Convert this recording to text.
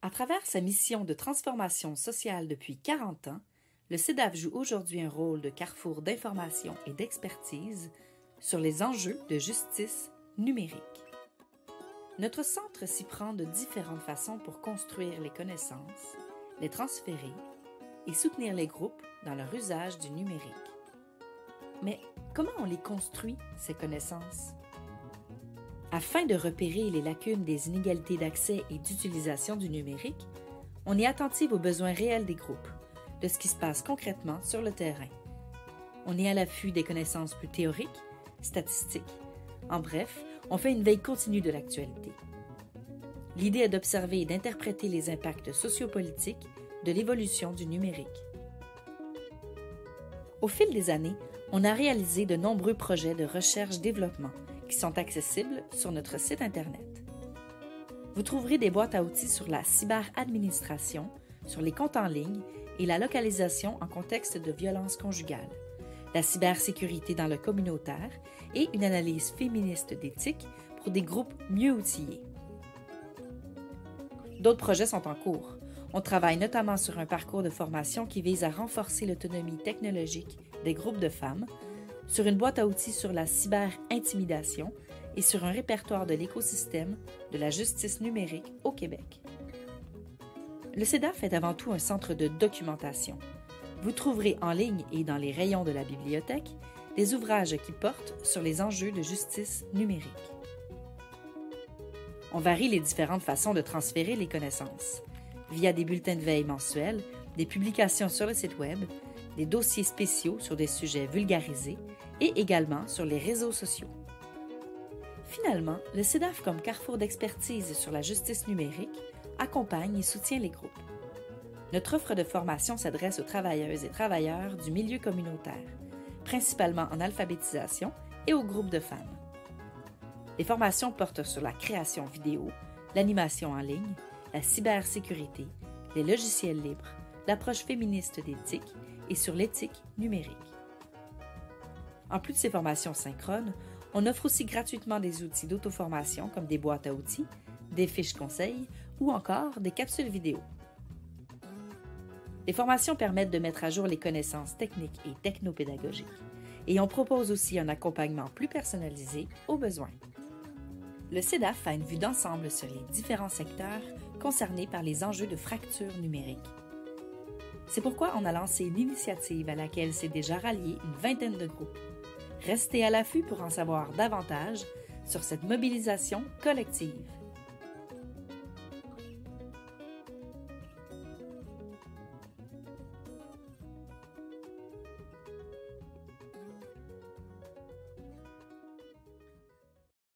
À travers sa mission de transformation sociale depuis 40 ans, le CEDAF joue aujourd'hui un rôle de carrefour d'information et d'expertise sur les enjeux de justice numérique. Notre centre s'y prend de différentes façons pour construire les connaissances, les transférer et soutenir les groupes dans leur usage du numérique. Mais comment on les construit, ces connaissances? Afin de repérer les lacunes des inégalités d'accès et d'utilisation du numérique, on est attentif aux besoins réels des groupes, de ce qui se passe concrètement sur le terrain. On est à l'affût des connaissances plus théoriques, statistiques. En bref, on fait une veille continue de l'actualité. L'idée est d'observer et d'interpréter les impacts sociopolitiques de l'évolution du numérique. Au fil des années, on a réalisé de nombreux projets de recherche-développement qui sont accessibles sur notre site Internet. Vous trouverez des boîtes à outils sur la cyberadministration, sur les comptes en ligne et la localisation en contexte de violence conjugale, la cybersécurité dans le communautaire et une analyse féministe d'éthique pour des groupes mieux outillés. D'autres projets sont en cours. On travaille notamment sur un parcours de formation qui vise à renforcer l'autonomie technologique des groupes de femmes sur une boîte à outils sur la cyber-intimidation et sur un répertoire de l'écosystème de la justice numérique au Québec. Le CEDAF est avant tout un centre de documentation. Vous trouverez en ligne et dans les rayons de la bibliothèque des ouvrages qui portent sur les enjeux de justice numérique. On varie les différentes façons de transférer les connaissances, via des bulletins de veille mensuels, des publications sur le site Web, des dossiers spéciaux sur des sujets vulgarisés et également sur les réseaux sociaux. Finalement, le CEDAF comme carrefour d'expertise sur la justice numérique accompagne et soutient les groupes. Notre offre de formation s'adresse aux travailleuses et travailleurs du milieu communautaire, principalement en alphabétisation et aux groupes de femmes. Les formations portent sur la création vidéo, l'animation en ligne, la cybersécurité, les logiciels libres, l'approche féministe d'éthique et sur l'éthique numérique. En plus de ces formations synchrones, on offre aussi gratuitement des outils d'auto-formation comme des boîtes à outils, des fiches conseils ou encore des capsules vidéo. Les formations permettent de mettre à jour les connaissances techniques et technopédagogiques et on propose aussi un accompagnement plus personnalisé aux besoins. Le CEDAF a une vue d'ensemble sur les différents secteurs concernés par les enjeux de fracture numérique c'est pourquoi on a lancé une initiative à laquelle s'est déjà rallié une vingtaine de groupes. Restez à l'affût pour en savoir davantage sur cette mobilisation collective.